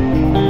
you